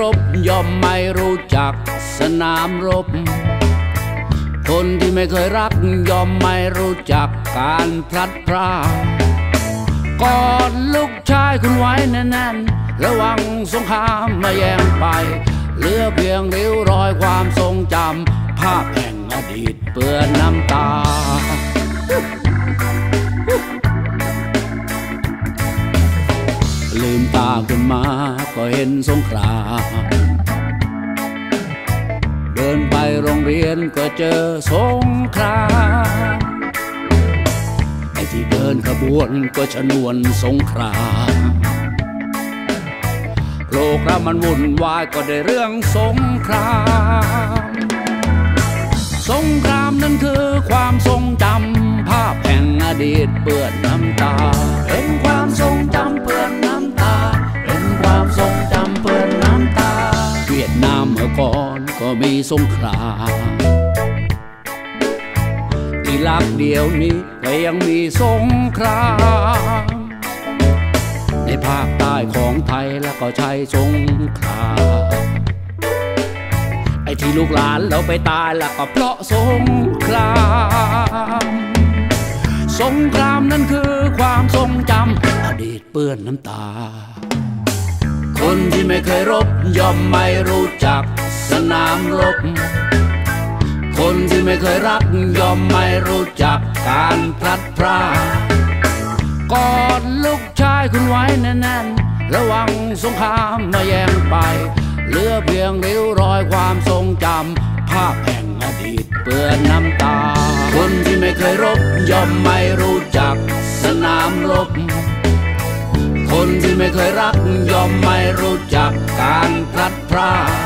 รบย่อมไม่รู้จักสนามรบ คนที่ไม่เคยรักย่อมไม่รู้จักการพลัดพรากกอดลูกชายคุณไว้แน่นๆ ระวังสงครามมาแย่งไป เหลือเพียงริ้วรอยความทรงจำภาพแห่งอดีตเปื้อนน้ำตา ขึ้นมาก็เห็นสงครามเดินไปโรงเรียนก็เจอสงครามไอ้ที่เดินขบวนก็ชนวนสงครามโลกเรามันวุ่นวายก็ได้เรื่องสงคราม สงครามนั้นคือความทรงจำภาพแห่งอดีตเปื้อนน้ำตาันก็มีสงครามอิรักเดียวนี้ก็ยังมีสงคราม ในภาคใต้ของไทยแล้วก็ใช้สงคราม ไอ้ที่ลูกหลานเราไปตายแล้วก็เพราะสงคราม สงครามนั้นคือความทรงจำอดีตเปื้อนน้ำตาคนที่ไม่เคยรบย่อมไม่รู้จัก สนามรบ คนที่ไม่เคยรักยอมไม่รู้จักการพลัดพรากกอดลูกชายคุณไว้แน่นๆ ระวังสงครามมาแย่งไป เหลือเพียงริ้วรอยความทรงจำภาพแห่งอดีตเปื้อนน้ำตา คนที่ไม่เคยรบยอมไม่รู้จักสนามรบ คนที่ไม่เคยรักยอมไม่รู้จักการพลัดพราก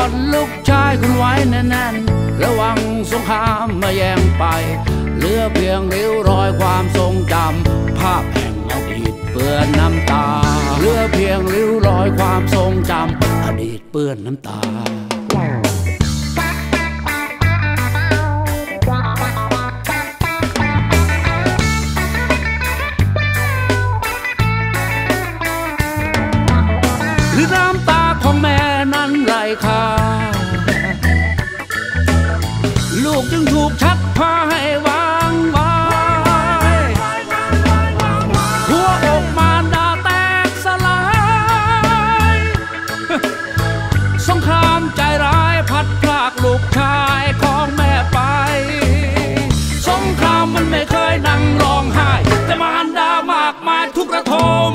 อดลูกชายคุณไว้แน่นๆ ระวังสงครามมาแย่งไป เหลือเพียงริ้วรอยความทรงจำภาพแห่งอดีตเปื้อนน้ำตา เหลือเพียงริ้วรอยความทรงจำอดีตเปื้อนน้ำตา ถูกชักพาให้วางไว้หัวอกมารดาแตกสลาย สงครามใจร้ายพัดพรากลูกชายของแม่ไป สงครามมันไม่เคยนั่งร้องไห้ แต่มารดามากมายทุกระทม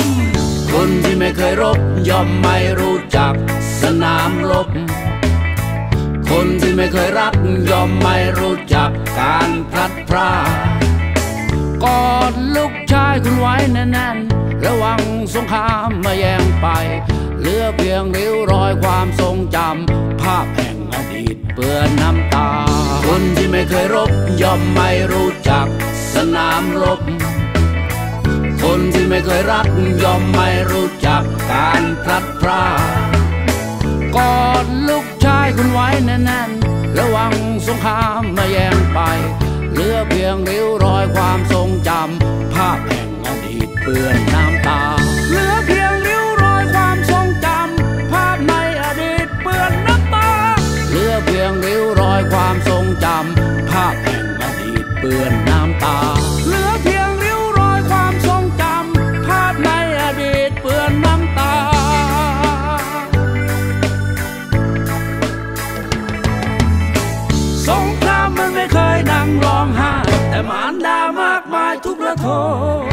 คนที่ไม่เคยรบย่อมไม่รู้จักสนามรบ คนที่ไม่เคยรักยอมไม่รู้จักการพลัดพรากกอดลูกชายคุณไว้แน่นๆ ระวังสงครามมาแย่งไป เหลือเพียงริ้วรอยความทรงจำภาพแห่งอดีตเปื้อนน้ำตา คนที่ไม่เคยรบยอมไม่รู้จักสนามรบ คนที่ไม่เคยรักยอมไม่รู้จักการพลัดพรากกอดลูก คุณไว้แน่นๆระวังสงครามมาแย่ สงคร